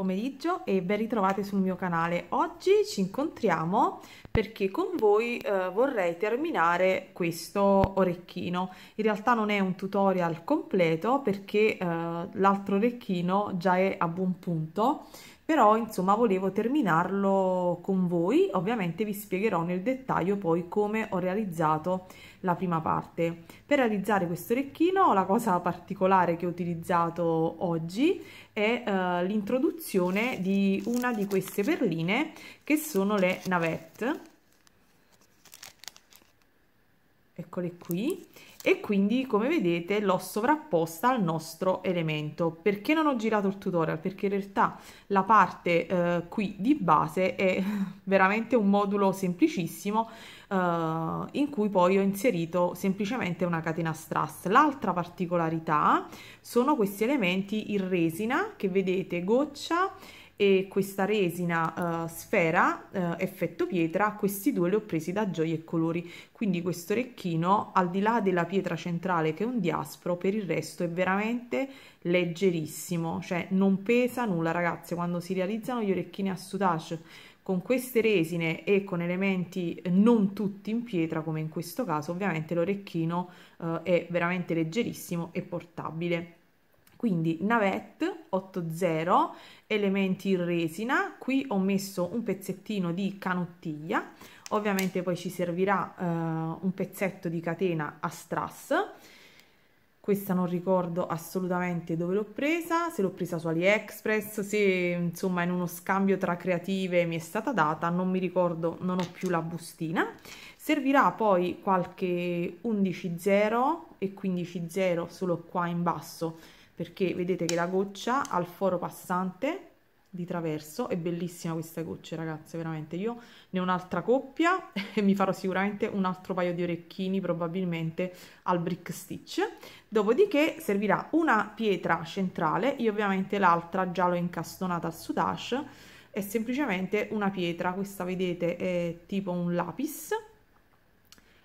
pomeriggio e ben ritrovate sul mio canale. Oggi ci incontriamo perché con voi eh, vorrei terminare questo orecchino. In realtà non è un tutorial completo perché eh, l'altro orecchino già è a buon punto però insomma volevo terminarlo con voi. Ovviamente vi spiegherò nel dettaglio poi come ho realizzato la prima parte. Per realizzare questo orecchino la cosa particolare che ho utilizzato oggi è uh, l'introduzione di una di queste perline che sono le navette. Eccole qui e quindi come vedete l'ho sovrapposta al nostro elemento. Perché non ho girato il tutorial? Perché in realtà la parte eh, qui di base è veramente un modulo semplicissimo eh, in cui poi ho inserito semplicemente una catena strass. L'altra particolarità sono questi elementi in resina che vedete goccia e questa resina uh, sfera uh, effetto pietra questi due li ho presi da Gioia e Colori. Quindi questo orecchino al di là della pietra centrale che è un diaspro per il resto è veramente leggerissimo. Cioè non pesa nulla ragazzi. Quando si realizzano gli orecchini a soutache con queste resine e con elementi non tutti in pietra come in questo caso ovviamente l'orecchino uh, è veramente leggerissimo e portabile quindi navette 80 elementi in resina. Qui ho messo un pezzettino di canottiglia. Ovviamente poi ci servirà eh, un pezzetto di catena a strass. Questa non ricordo assolutamente dove l'ho presa, se l'ho presa su AliExpress, se insomma in uno scambio tra creative mi è stata data, non mi ricordo, non ho più la bustina. Servirà poi qualche 11.0 e 15.0 solo qua in basso perché vedete che la goccia ha il foro passante di traverso è bellissima questa goccia ragazze veramente. Io ne ho un'altra coppia e mi farò sicuramente un altro paio di orecchini probabilmente al brick stitch. Dopodiché servirà una pietra centrale io ovviamente l'altra già l'ho incastonata al sudash è semplicemente una pietra questa vedete è tipo un lapis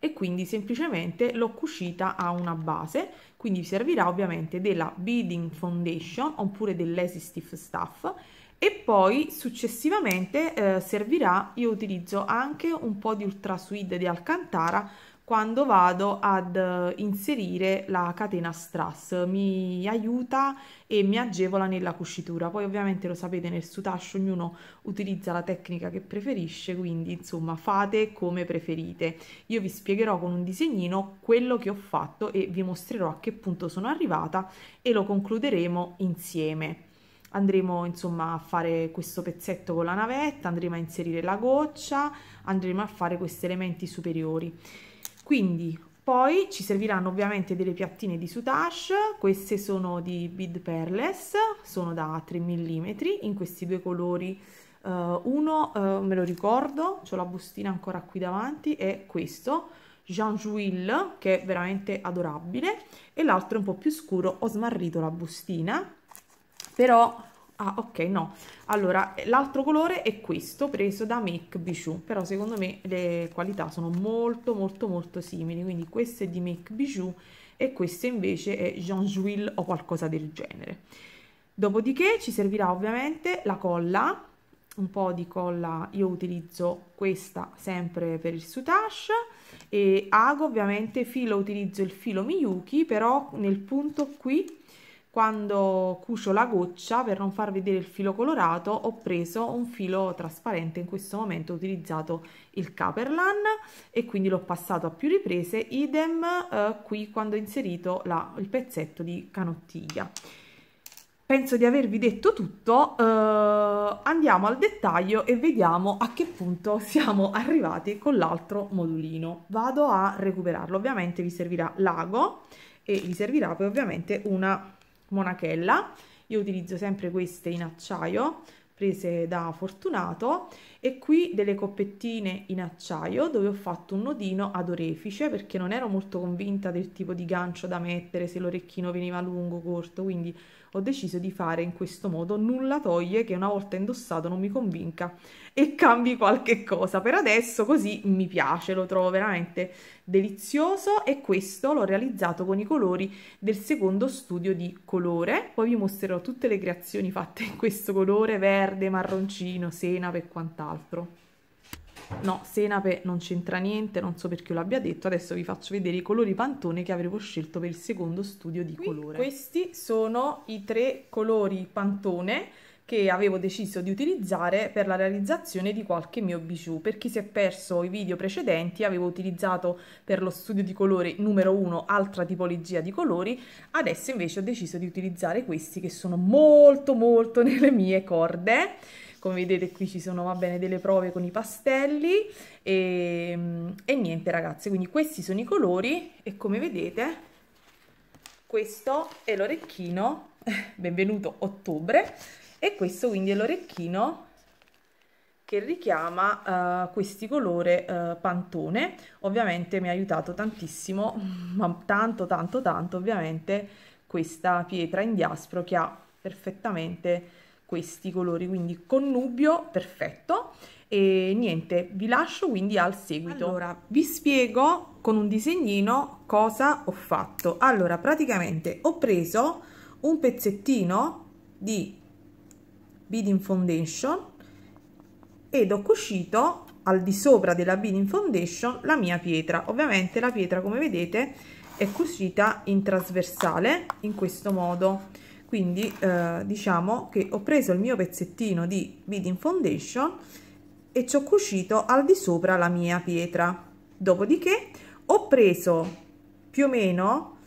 e quindi semplicemente l'ho cucita a una base quindi servirà ovviamente della beading foundation oppure dell'easy stiff stuff e poi successivamente eh, servirà io utilizzo anche un po' di ultra suede di alcantara quando vado ad eh, inserire la catena strass. Mi aiuta e mi agevola nella cucitura. Poi ovviamente lo sapete nel sutascio ognuno utilizza la tecnica che preferisce quindi insomma fate come preferite. Io vi spiegherò con un disegnino quello che ho fatto e vi mostrerò a che punto sono arrivata e lo concluderemo insieme. Andremo insomma a fare questo pezzetto con la navetta andremo a inserire la goccia andremo a fare questi elementi superiori quindi poi ci serviranno ovviamente delle piattine di soutache, queste sono di Bead Perles, sono da 3 mm in questi due colori. Uh, uno uh, me lo ricordo, ho la bustina ancora qui davanti, è questo, Jean Jouil, che è veramente adorabile, e l'altro è un po' più scuro, ho smarrito la bustina, però Ah, ok, no. Allora, l'altro colore è questo, preso da Make Bijou, però secondo me le qualità sono molto molto molto simili, quindi questo è di Make Bijou e questo invece è Jean Jouil o qualcosa del genere. Dopodiché ci servirà ovviamente la colla, un po' di colla, io utilizzo questa sempre per il soutache e ago ovviamente filo, utilizzo il filo Miyuki, però nel punto qui quando cucio la goccia per non far vedere il filo colorato ho preso un filo trasparente in questo momento ho utilizzato il Caperlan e quindi l'ho passato a più riprese. Idem eh, qui quando ho inserito la, il pezzetto di canottiglia. Penso di avervi detto tutto eh, andiamo al dettaglio e vediamo a che punto siamo arrivati con l'altro modulino. Vado a recuperarlo ovviamente vi servirà l'ago e vi servirà poi ovviamente una monachella. Io utilizzo sempre queste in acciaio prese da Fortunato e qui delle coppettine in acciaio dove ho fatto un nodino ad orefice perché non ero molto convinta del tipo di gancio da mettere se l'orecchino veniva lungo corto quindi ho deciso di fare in questo modo, nulla toglie che una volta indossato non mi convinca e cambi qualche cosa. Per adesso così mi piace, lo trovo veramente delizioso e questo l'ho realizzato con i colori del secondo studio di colore. Poi vi mostrerò tutte le creazioni fatte in questo colore verde, marroncino, senape e quant'altro. No, senape non c'entra niente, non so perché l'abbia detto. Adesso vi faccio vedere i colori Pantone che avremo scelto per il secondo studio di Qui, colore. Questi sono i tre colori Pantone che avevo deciso di utilizzare per la realizzazione di qualche mio bijou. Per chi si è perso i video precedenti, avevo utilizzato per lo studio di colori numero 1 altra tipologia di colori, adesso invece ho deciso di utilizzare questi che sono molto molto nelle mie corde. Come vedete qui ci sono va bene delle prove con i pastelli. E, e niente ragazze quindi questi sono i colori. E come vedete questo è l'orecchino. Benvenuto ottobre e questo quindi è l'orecchino che richiama uh, questi colore uh, pantone ovviamente mi ha aiutato tantissimo ma tanto tanto tanto ovviamente questa pietra in diaspro che ha perfettamente questi colori, quindi connubio perfetto e niente, vi lascio quindi al seguito. Allora, vi spiego con un disegnino cosa ho fatto. Allora, praticamente ho preso un pezzettino di beading foundation ed ho cucito al di sopra della beading foundation la mia pietra. Ovviamente la pietra, come vedete, è cucita in trasversale in questo modo quindi eh, diciamo che ho preso il mio pezzettino di beading foundation e ci ho cucito al di sopra la mia pietra dopodiché ho preso più o meno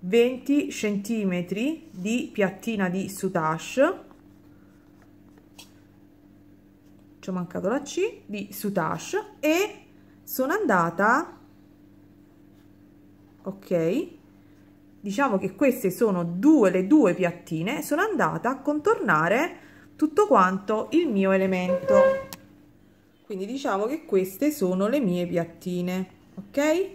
20 centimetri di piattina di soutache ci ho mancato la C di soutache e sono andata ok diciamo che queste sono due le due piattine sono andata a contornare tutto quanto il mio elemento. Quindi diciamo che queste sono le mie piattine ok?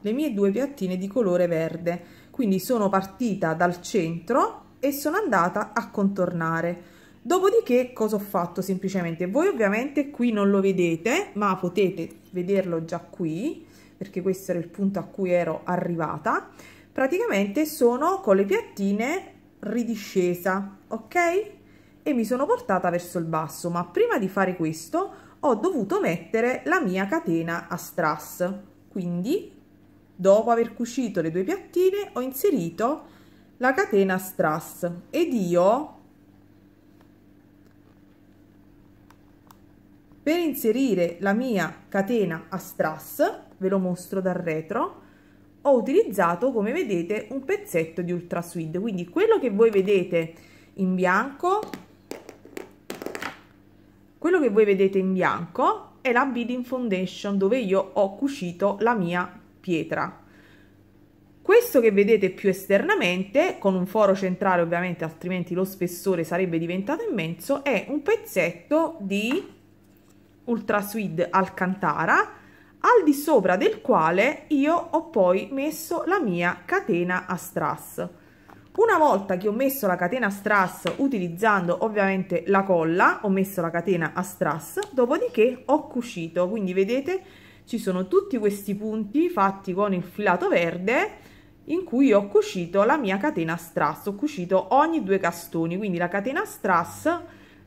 Le mie due piattine di colore verde. Quindi sono partita dal centro e sono andata a contornare dopodiché cosa ho fatto semplicemente? Voi ovviamente qui non lo vedete ma potete vederlo già qui perché questo era il punto a cui ero arrivata. Praticamente sono con le piattine ridiscesa ok? E mi sono portata verso il basso ma prima di fare questo ho dovuto mettere la mia catena a strass. Quindi dopo aver cucito le due piattine ho inserito la catena a strass ed io per inserire la mia catena a strass ve lo mostro dal retro ho utilizzato come vedete un pezzetto di ultra sweet quindi quello che voi vedete in bianco quello che voi vedete in bianco è la beading foundation dove io ho cucito la mia pietra. Questo che vedete più esternamente con un foro centrale ovviamente altrimenti lo spessore sarebbe diventato immenso è un pezzetto di ultra sweet alcantara al di sopra del quale io ho poi messo la mia catena a strass. Una volta che ho messo la catena a strass utilizzando ovviamente la colla, ho messo la catena a strass, dopodiché ho cucito, quindi vedete ci sono tutti questi punti fatti con il filato verde in cui ho cucito la mia catena a strass, ho cucito ogni due castoni, quindi la catena a strass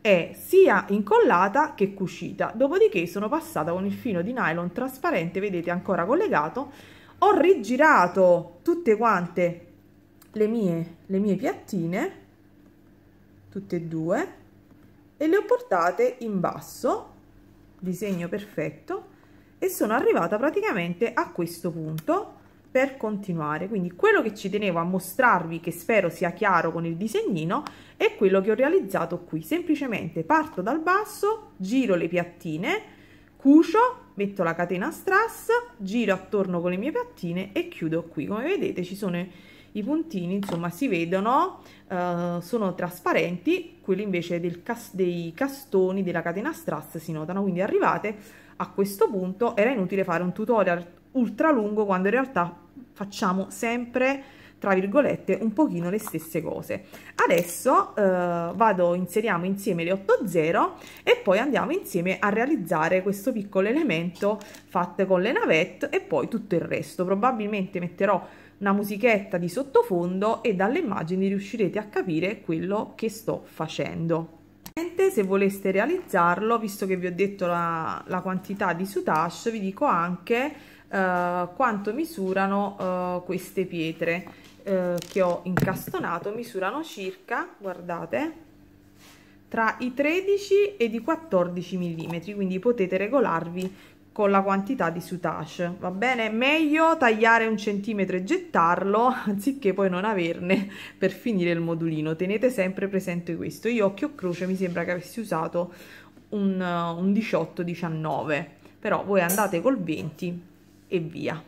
è sia incollata che cucita. Dopodiché sono passata con il filo di nylon trasparente vedete ancora collegato. Ho rigirato tutte quante le mie, le mie piattine tutte e due e le ho portate in basso disegno perfetto e sono arrivata praticamente a questo punto per continuare. Quindi quello che ci tenevo a mostrarvi che spero sia chiaro con il disegnino è quello che ho realizzato qui. Semplicemente parto dal basso giro le piattine cucio metto la catena strass giro attorno con le mie piattine e chiudo qui. Come vedete ci sono i puntini insomma si vedono uh, sono trasparenti quelli invece cas dei castoni della catena strass si notano. Quindi arrivate a questo punto era inutile fare un tutorial ultra lungo quando in realtà facciamo sempre tra virgolette un pochino le stesse cose. Adesso eh, vado inseriamo insieme le 8-0 e poi andiamo insieme a realizzare questo piccolo elemento fatte con le navette e poi tutto il resto. Probabilmente metterò una musichetta di sottofondo e dalle immagini riuscirete a capire quello che sto facendo. Se voleste realizzarlo visto che vi ho detto la, la quantità di sutage vi dico anche uh, quanto misurano uh, queste pietre uh, che ho incastonato misurano circa guardate tra i 13 e i 14 mm quindi potete regolarvi con la quantità di sutage va bene? Meglio tagliare un centimetro e gettarlo anziché poi non averne per finire il modulino. Tenete sempre presente questo. Io occhio croce mi sembra che avessi usato un, un 18 19 però voi andate col 20 e via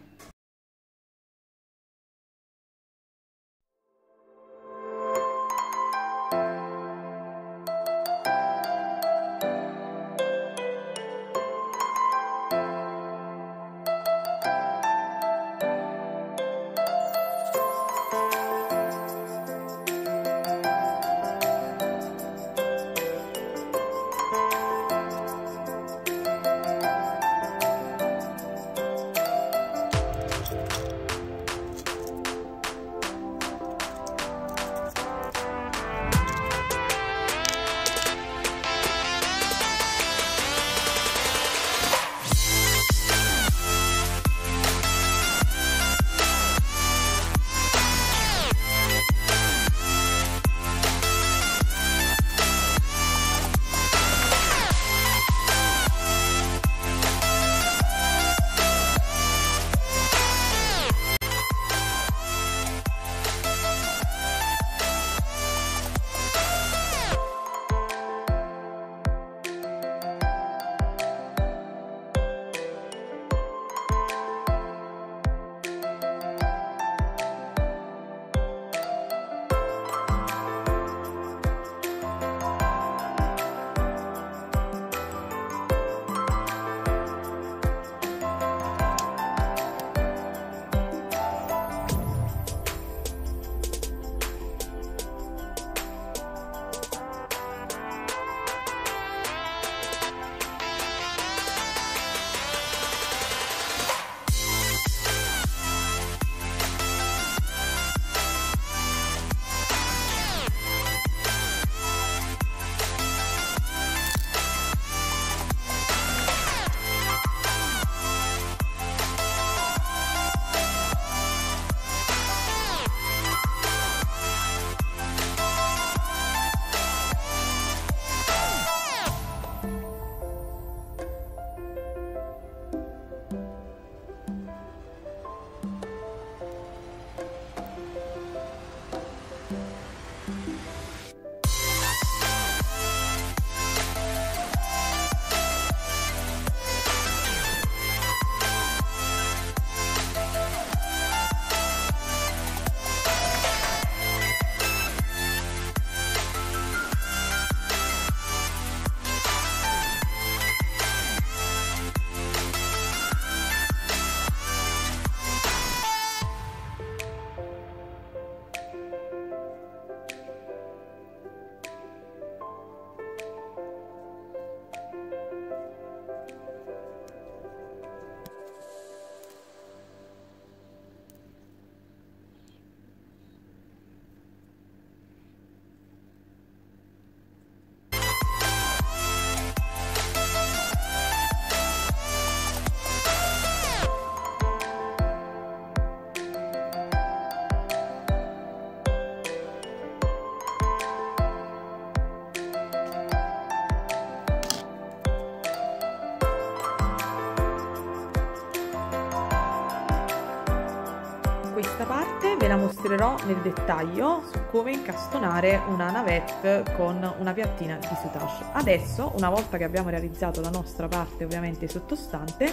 mostrerò nel dettaglio su come incastonare una navette con una piattina di sutage. Adesso, una volta che abbiamo realizzato la nostra parte ovviamente sottostante,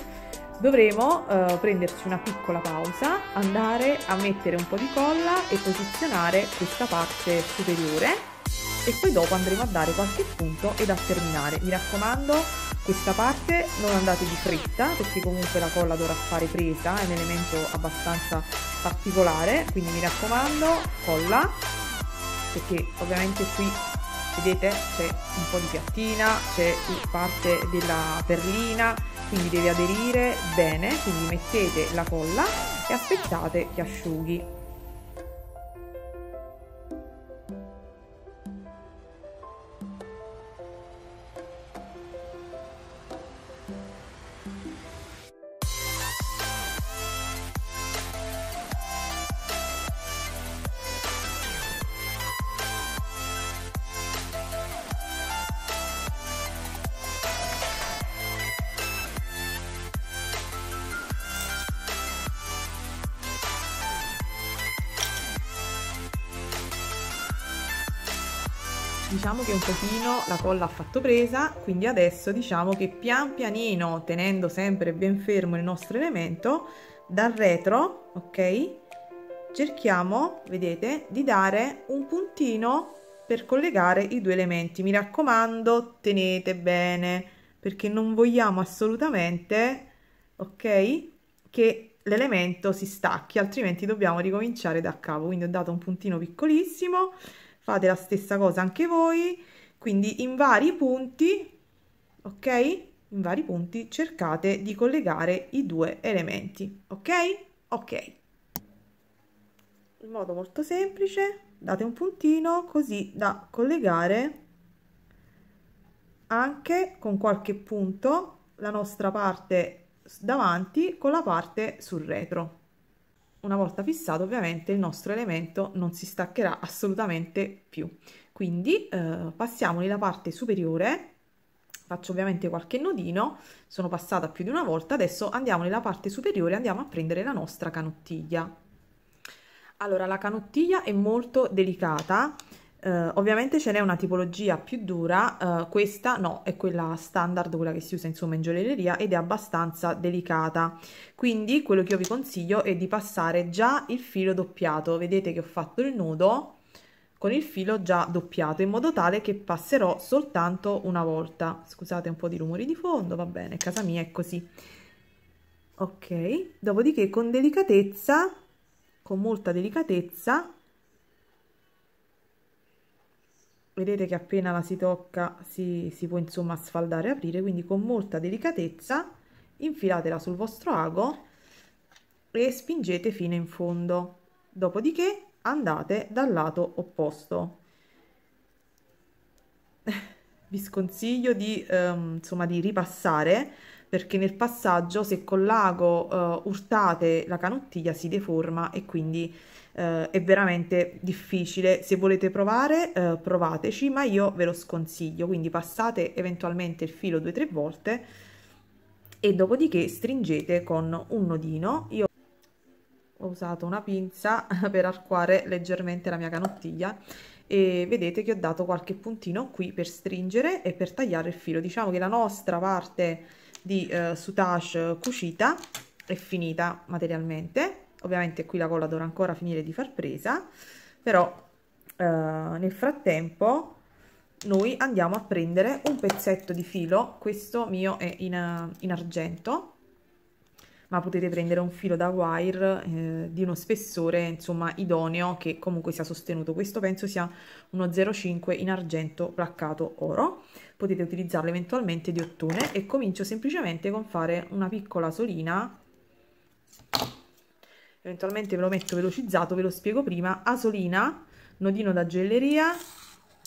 dovremo eh, prenderci una piccola pausa, andare a mettere un po' di colla e posizionare questa parte superiore e poi dopo andremo a dare qualche punto ed a terminare. Mi raccomando questa parte non andate di fretta perché comunque la colla dovrà fare presa, è un elemento abbastanza particolare, quindi mi raccomando colla perché ovviamente qui vedete c'è un po' di piattina, c'è parte della perlina, quindi deve aderire bene, quindi mettete la colla e aspettate che asciughi. Diciamo che un pochino la colla ha fatto presa quindi adesso diciamo che pian pianino tenendo sempre ben fermo il nostro elemento dal retro ok cerchiamo vedete di dare un puntino per collegare i due elementi. Mi raccomando tenete bene perché non vogliamo assolutamente ok che l'elemento si stacchi altrimenti dobbiamo ricominciare da capo. Quindi ho dato un puntino piccolissimo fate la stessa cosa anche voi quindi in vari punti ok? In vari punti cercate di collegare i due elementi ok? Ok. In modo molto semplice date un puntino così da collegare anche con qualche punto la nostra parte davanti con la parte sul retro una volta fissato ovviamente il nostro elemento non si staccherà assolutamente più. Quindi eh, passiamo nella parte superiore. Faccio ovviamente qualche nodino. Sono passata più di una volta. Adesso andiamo nella parte superiore andiamo a prendere la nostra canottiglia. Allora la canottiglia è molto delicata Uh, ovviamente ce n'è una tipologia più dura, uh, questa no, è quella standard, quella che si usa insomma in gioielleria ed è abbastanza delicata. Quindi quello che io vi consiglio è di passare già il filo doppiato. Vedete che ho fatto il nudo con il filo già doppiato in modo tale che passerò soltanto una volta. Scusate un po' di rumori di fondo, va bene, casa mia è così. Ok, dopodiché con delicatezza, con molta delicatezza, vedete che appena la si tocca si, si può insomma sfaldare e aprire quindi con molta delicatezza infilatela sul vostro ago e spingete fino in fondo. Dopodiché andate dal lato opposto. Vi sconsiglio di um, insomma di ripassare perché nel passaggio se con l'ago uh, urtate la canottiglia si deforma e quindi eh, è veramente difficile. Se volete provare, eh, provateci, ma io ve lo sconsiglio, quindi passate eventualmente il filo due o tre volte e dopodiché stringete con un nodino. Io ho usato una pinza per arcuare leggermente la mia canottiglia e vedete che ho dato qualche puntino qui per stringere e per tagliare il filo. Diciamo che la nostra parte di eh, soutache cucita è finita materialmente. Ovviamente qui la colla dovrà ancora finire di far presa però eh, nel frattempo noi andiamo a prendere un pezzetto di filo. Questo mio è in, in argento ma potete prendere un filo da wire eh, di uno spessore insomma idoneo che comunque sia sostenuto. Questo penso sia uno 0,5 in argento placcato oro. Potete utilizzarlo eventualmente di ottone e comincio semplicemente con fare una piccola solina. Eventualmente ve lo metto velocizzato, ve lo spiego prima, asolina, nodino da gioielleria,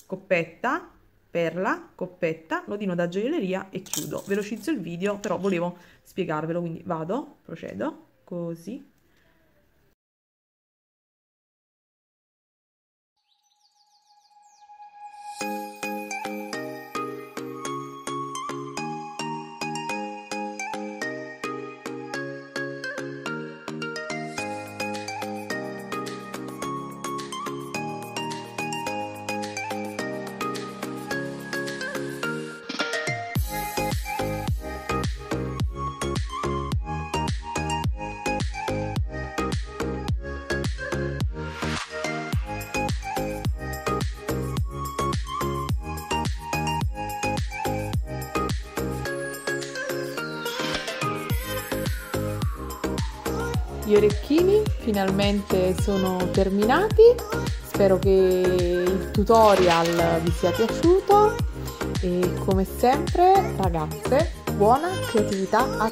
coppetta, perla, coppetta, nodino da gioielleria e chiudo. Velocizzo il video, però volevo spiegarvelo, quindi vado, procedo, così, Gli orecchini finalmente sono terminati, spero che il tutorial vi sia piaciuto. E come sempre ragazze buona creatività a